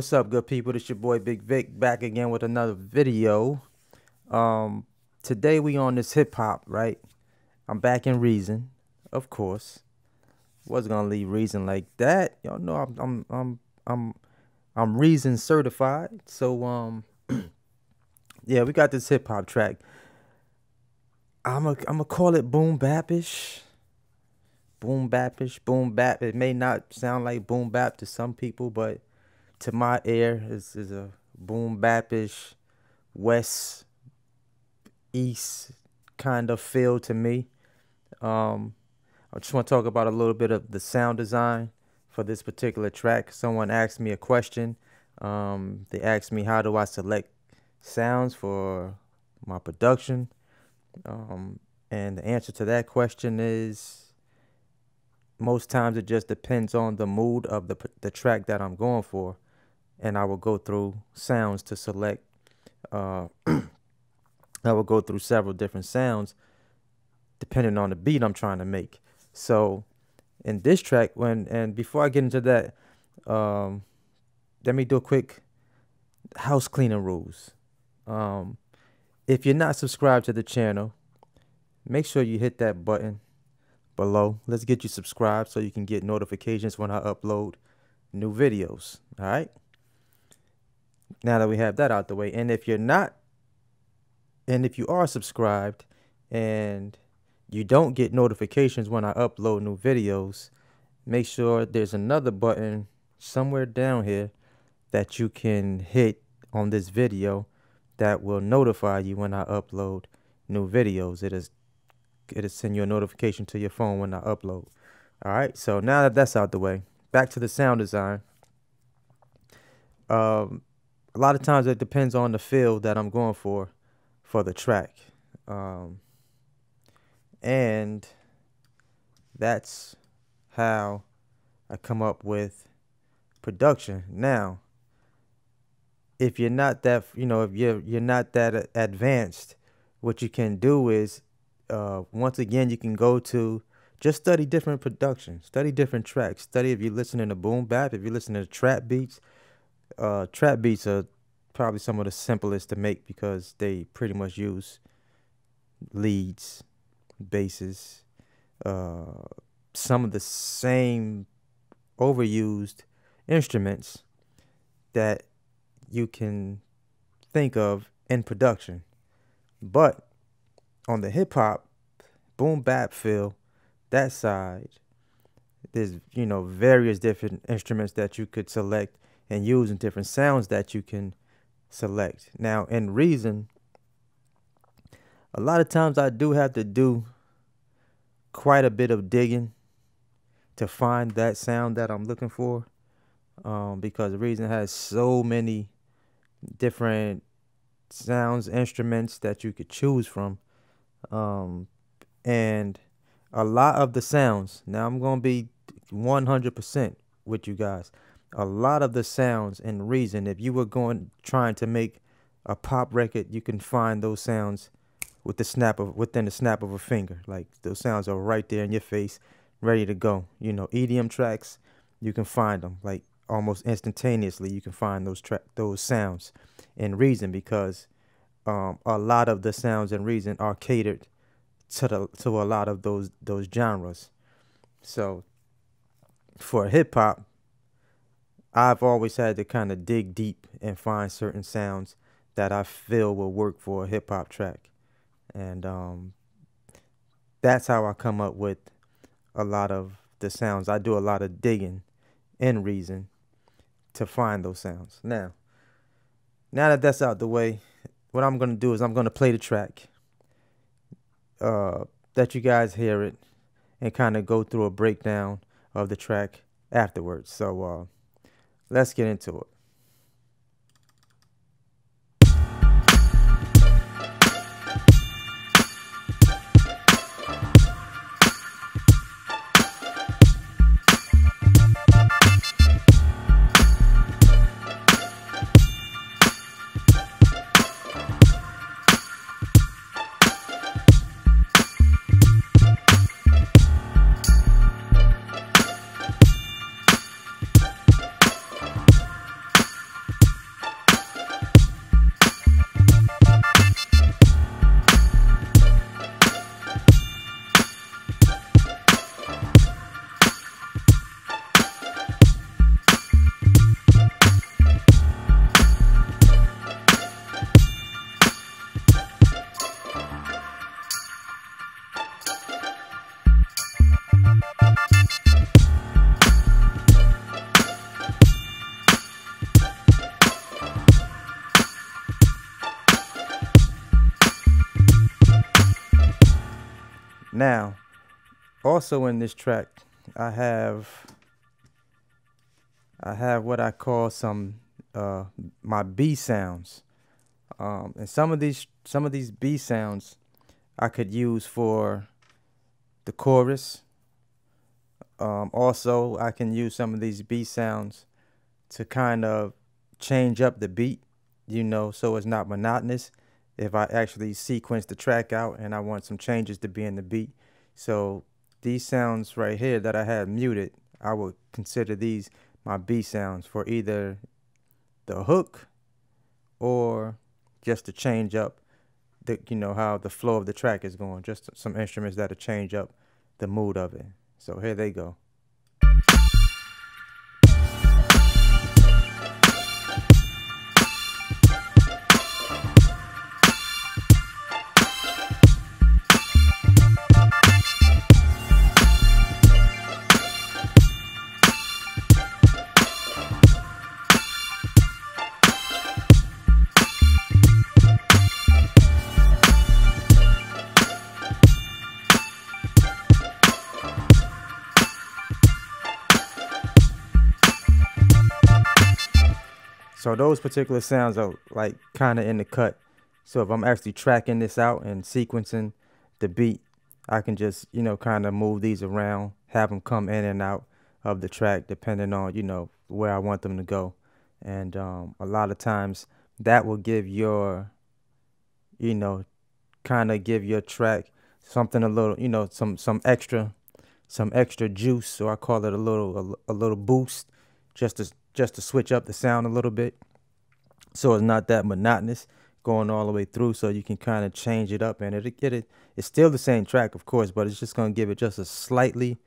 What's up, good people? It's your boy Bigg Vic back again with another video. Um, today we on this hip hop, right? I'm back in Reason, of course. Was gonna leave Reason like that. Y'all know I'm I'm I'm I'm I'm Reason certified. So um, yeah, we got this hip hop track. I'm a I'm gonna call it boom bapish. Boom bapish, boom bap. It may not sound like boom bap to some people, but to my ear is is a boom bapish west east kind of feel to me. Um, I just want to talk about a little bit of the sound design for this particular track. Someone asked me a question. Um, they asked me how do I select sounds for my production, um, and the answer to that question is most times it just depends on the mood of the the track that I'm going for and I will go through sounds to select. Uh, I will go through several different sounds depending on the beat I'm trying to make. So in this track, when and before I get into that, um, let me do a quick house cleaning rules. Um, if you're not subscribed to the channel, make sure you hit that button below. Let's get you subscribed so you can get notifications when I upload new videos. All right now that we have that out the way. And if you're not, and if you are subscribed and you don't get notifications when I upload new videos, make sure there's another button somewhere down here that you can hit on this video that will notify you when I upload new videos. It is it'll send you a notification to your phone when I upload. All right, so now that that's out the way, back to the sound design. Um, a lot of times it depends on the feel that I'm going for for the track. Um, and that's how I come up with production. Now, if you're not that, you know, if you're you're not that advanced, what you can do is, uh, once again, you can go to just study different production, study different tracks, study if you're listening to boom bap, if you're listening to trap beats, uh, trap beats are probably some of the simplest to make because they pretty much use leads, basses, uh, some of the same overused instruments that you can think of in production. But on the hip hop, boom bap feel, that side, there's you know various different instruments that you could select and using different sounds that you can select. Now, in Reason, a lot of times I do have to do quite a bit of digging to find that sound that I'm looking for um, because Reason has so many different sounds, instruments that you could choose from. Um, and a lot of the sounds, now I'm going to be 100% with you guys a lot of the sounds and reason. If you were going trying to make a pop record you can find those sounds with the snap of within the snap of a finger. Like those sounds are right there in your face ready to go. You know EDM tracks you can find them like almost instantaneously you can find those track those sounds in reason because um, a lot of the sounds and reason are catered to the to a lot of those those genres. So for hip hop I've always had to kind of dig deep and find certain sounds that I feel will work for a hip hop track. And um, that's how I come up with a lot of the sounds. I do a lot of digging in Reason to find those sounds. Now, now that that's out the way, what I'm going to do is I'm going to play the track, uh, that you guys hear it, and kind of go through a breakdown of the track afterwards. So, uh, Let's get into it. Also in this track, I have I have what I call some uh, my B sounds, um, and some of these some of these B sounds I could use for the chorus. Um, also, I can use some of these B sounds to kind of change up the beat, you know, so it's not monotonous. If I actually sequence the track out and I want some changes to be in the beat. So these sounds right here that I had muted, I would consider these my B sounds for either the hook or just to change up the you know how the flow of the track is going just some instruments that'll change up the mood of it. So here they go So those particular sounds are like kind of in the cut. So if I'm actually tracking this out and sequencing the beat, I can just, you know, kind of move these around, have them come in and out of the track depending on, you know, where I want them to go. And um, a lot of times that will give your, you know, kind of give your track something a little, you know, some some extra, some extra juice. So I call it a little a, a little boost, just to just to switch up the sound a little bit so it's not that monotonous going all the way through so you can kind of change it up and it get it it's still the same track of course but it's just going to give it just a slightly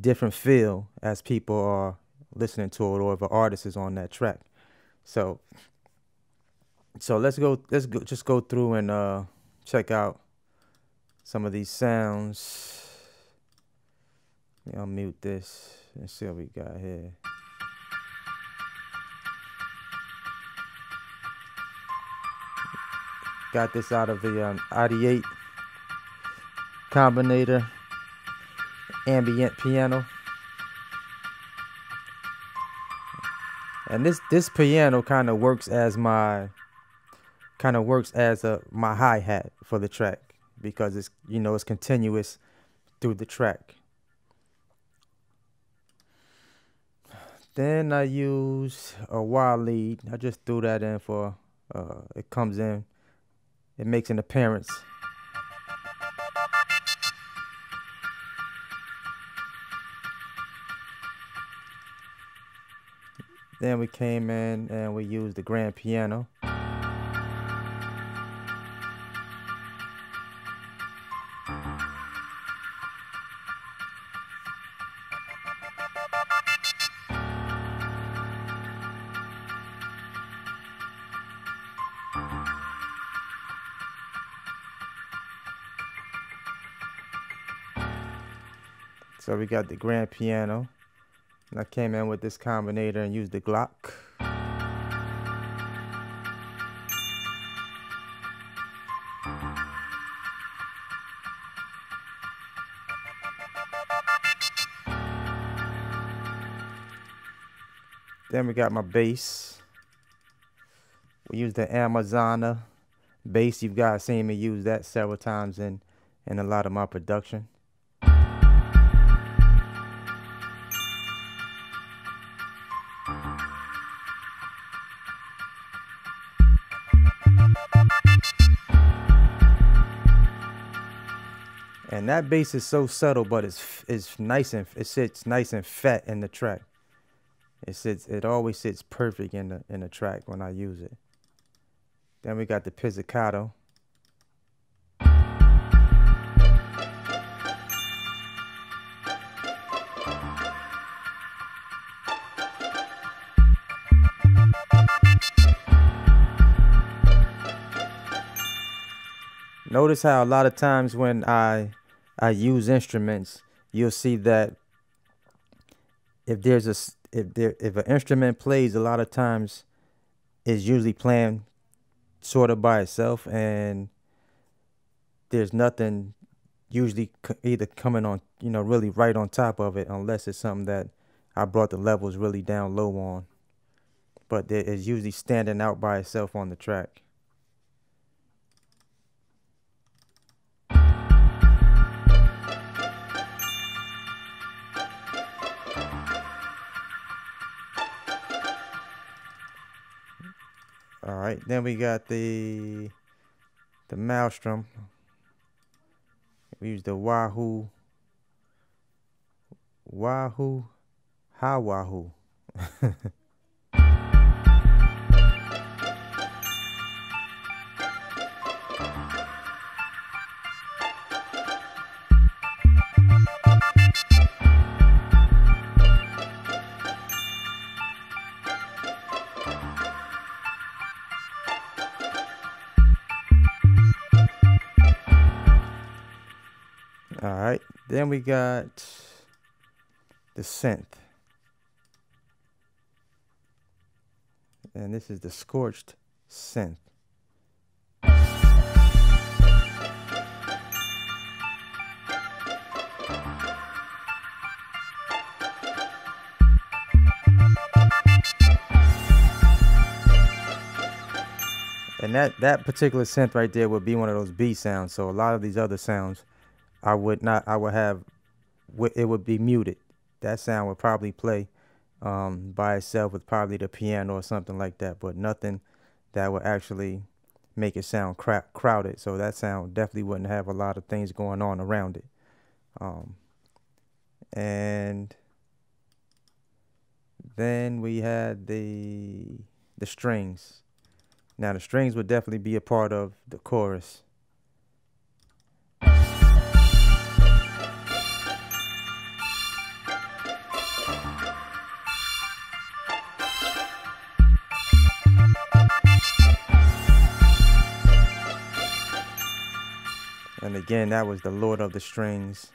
different feel as people are listening to it or if an artist is on that track. So so let's go let's go just go through and uh check out some of these sounds. I'll mute this and see what we got here Got this out of the um, 8 Combinator ambient piano. And this this piano kind of works as my kind of works as a my hi-hat for the track because it's you know it's continuous through the track. Then I use a wah lead. I just threw that in for uh, it comes in it makes an appearance. Then we came in and we used the grand piano. So we got the grand piano. And I came in with this combinator and used the Glock. Then we got my bass. We use the Amazona bass. You've guys seen me use that several times in, in a lot of my production. And that bass is so subtle, but it's it's nice and it sits nice and fat in the track. It sits it always sits perfect in the in the track when I use it. Then we got the pizzicato. Notice how a lot of times when I I use instruments, you'll see that if there's a if there if an instrument plays, a lot of times it's usually playing sort of by itself, and there's nothing usually either coming on, you know, really right on top of it, unless it's something that I brought the levels really down low on. But it is usually standing out by itself on the track. All right, then we got the the Maelstrom. We use the Wahoo Wahoo How Wahoo. All right, then we got the synth. And this is the scorched synth. And that, that particular synth right there would be one of those B sounds. So a lot of these other sounds I would not. I would have. It would be muted. That sound would probably play um, by itself with probably the piano or something like that, but nothing that would actually make it sound crowded. So that sound definitely wouldn't have a lot of things going on around it. Um, and then we had the the strings. Now the strings would definitely be a part of the chorus. And again, that was the Lord of the Strings.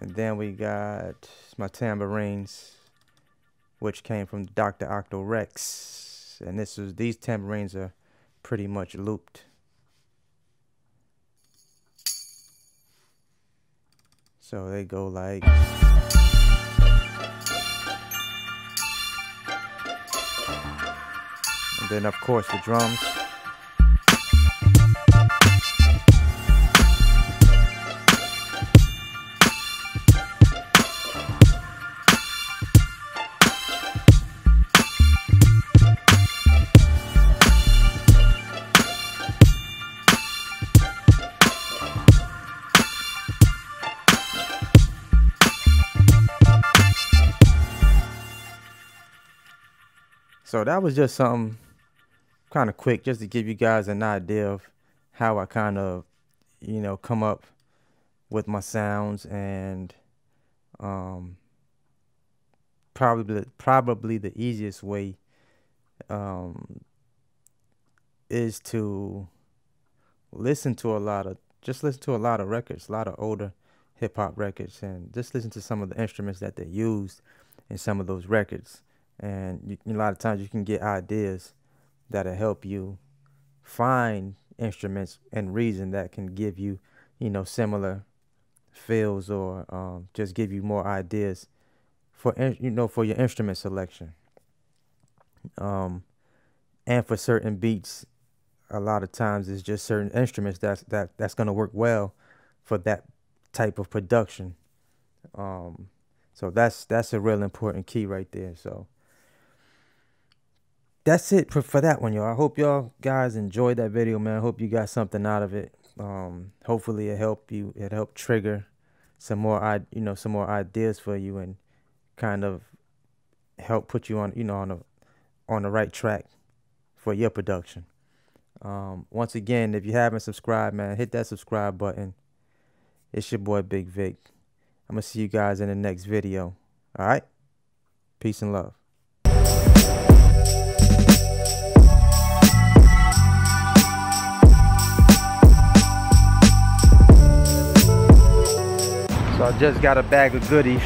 And then we got my tambourines, which came from Dr. Octo Rex. And this was these tambourines are pretty much looped. So they go like And then of course the drums. So that was just something kind of quick just to give you guys an idea of how I kind of, you know, come up with my sounds and um, probably probably the easiest way um, is to listen to a lot of just listen to a lot of records, a lot of older hip hop records, and just listen to some of the instruments that they used in some of those records and you, a lot of times you can get ideas that'll help you find instruments and reason that can give you you know similar feels or um, just give you more ideas for you know for your instrument selection. Um, and for certain beats a lot of times it's just certain instruments that's that that's going to work well for that type of production. Um, so that's that's a real important key right there. So that's it for, for that one, y'all. I hope y'all guys enjoyed that video, man. I hope you got something out of it. Um, hopefully it helped you. It helped trigger some more, you know, some more ideas for you and kind of help put you on, you know, on the on the right track for your production. Um, once again, if you haven't subscribed, man, hit that subscribe button. It's your boy Bigg Vic. I'm gonna see you guys in the next video. All right, peace and love. So I just got a bag of goodies.